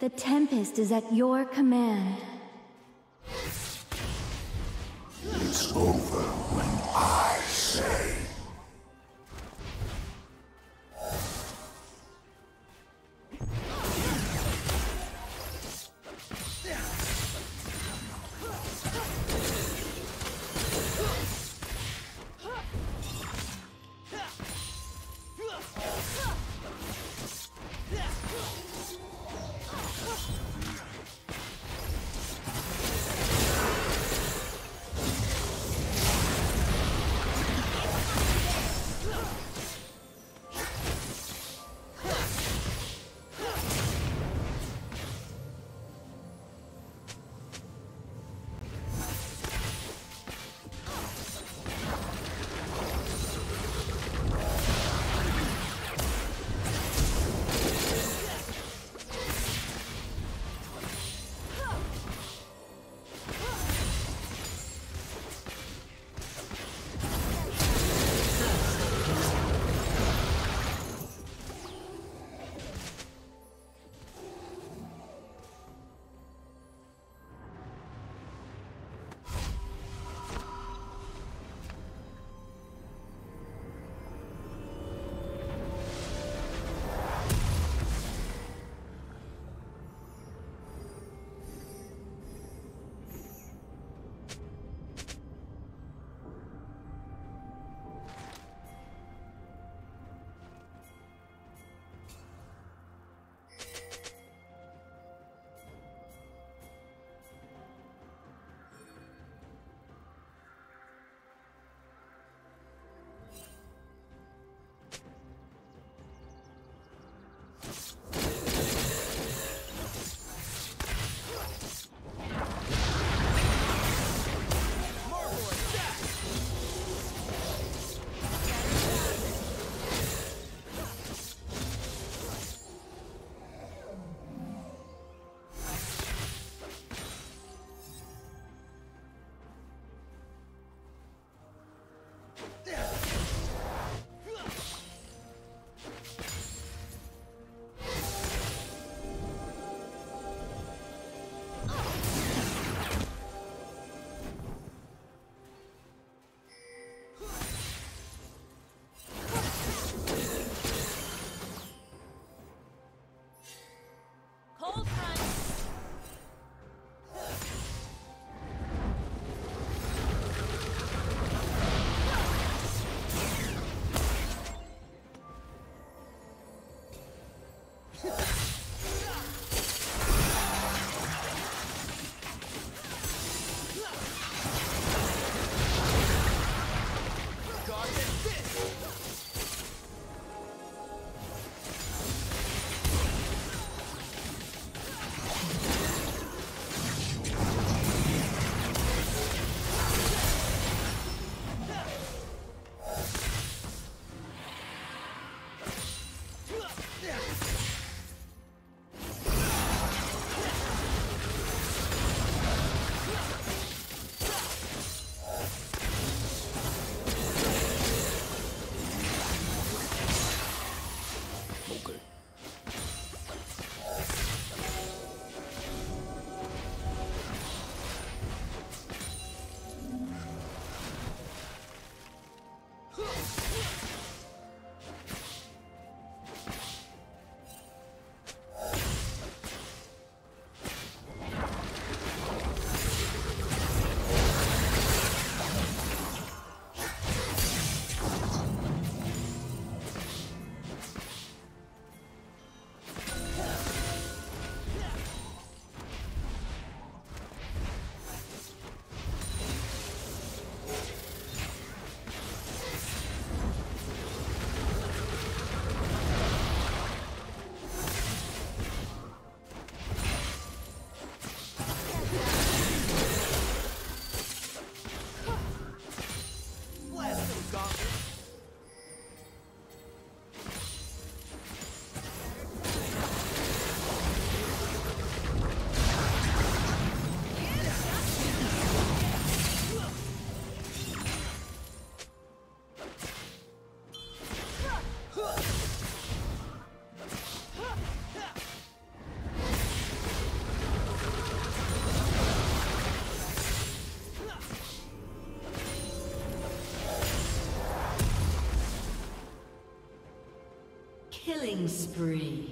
The Tempest is at your command. It's over when I say. Spree.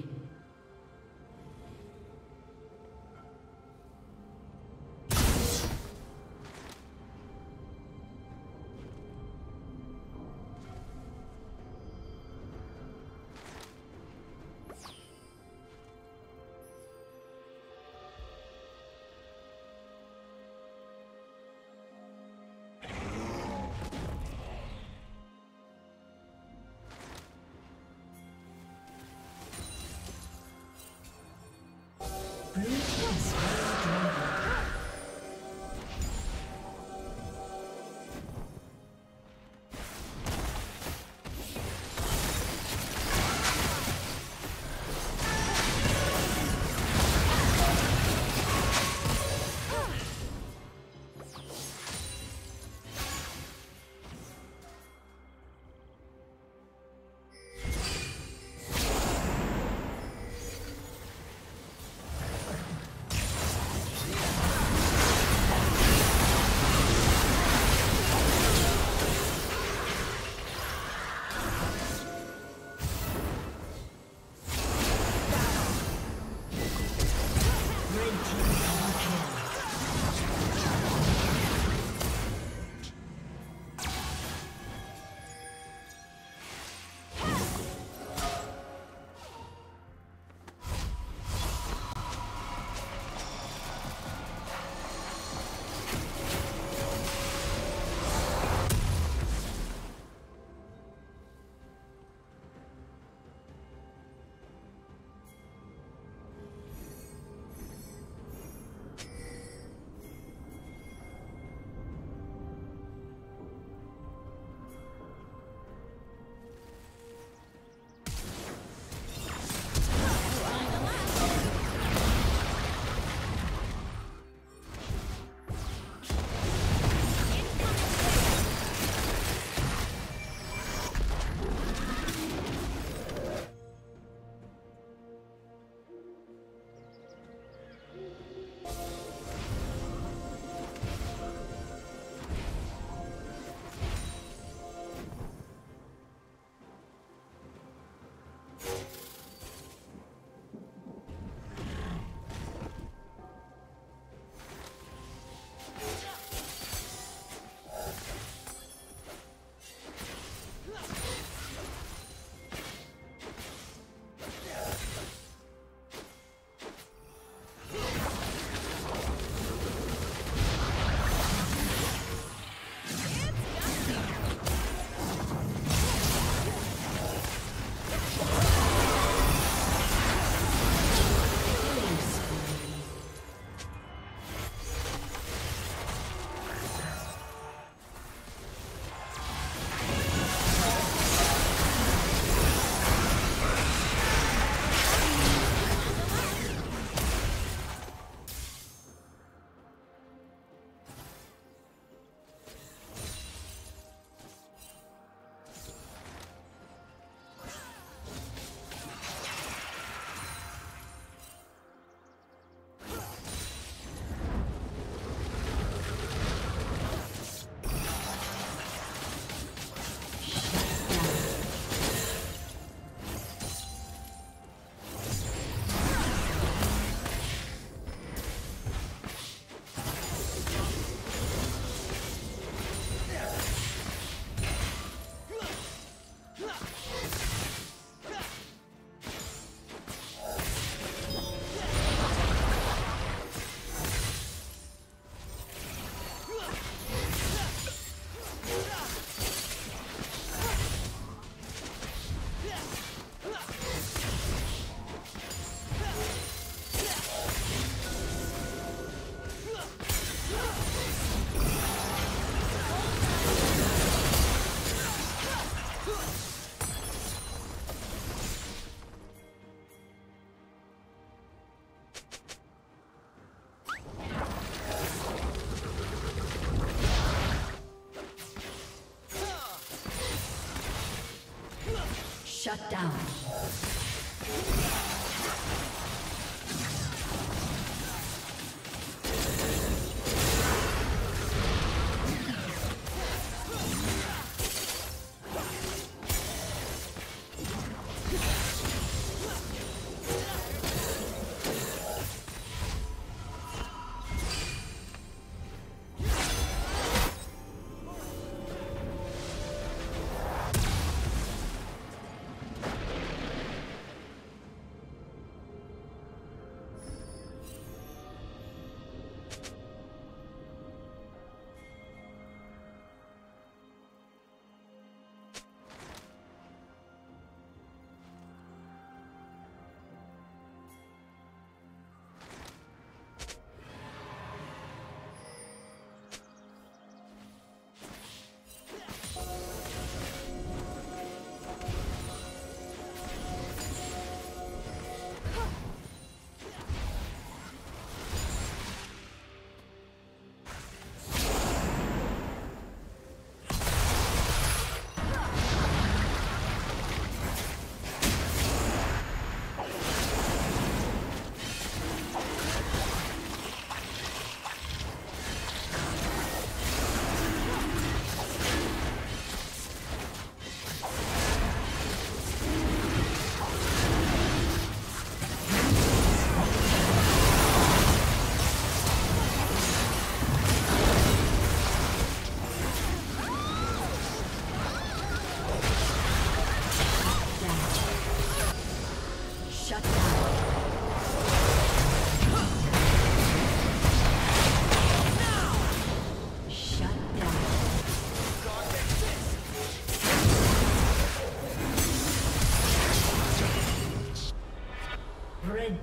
Shut down.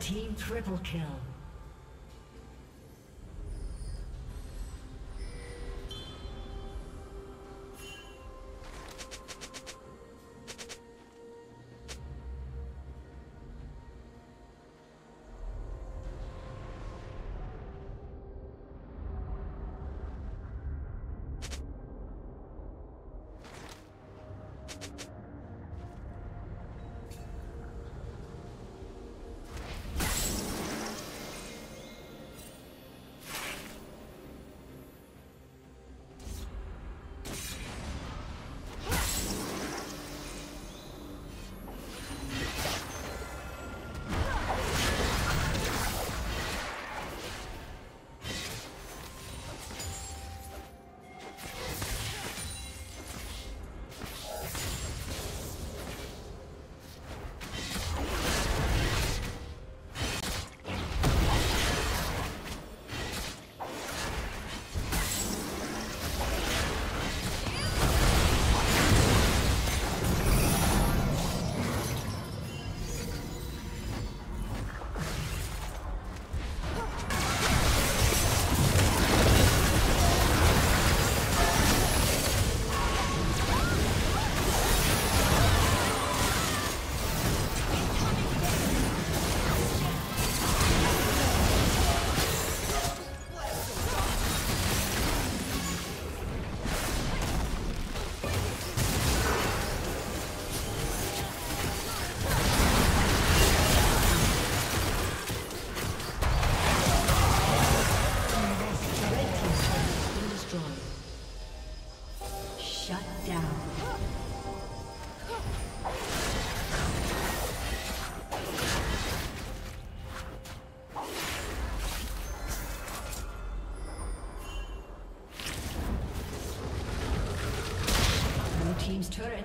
Team triple kill.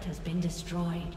Has been destroyed.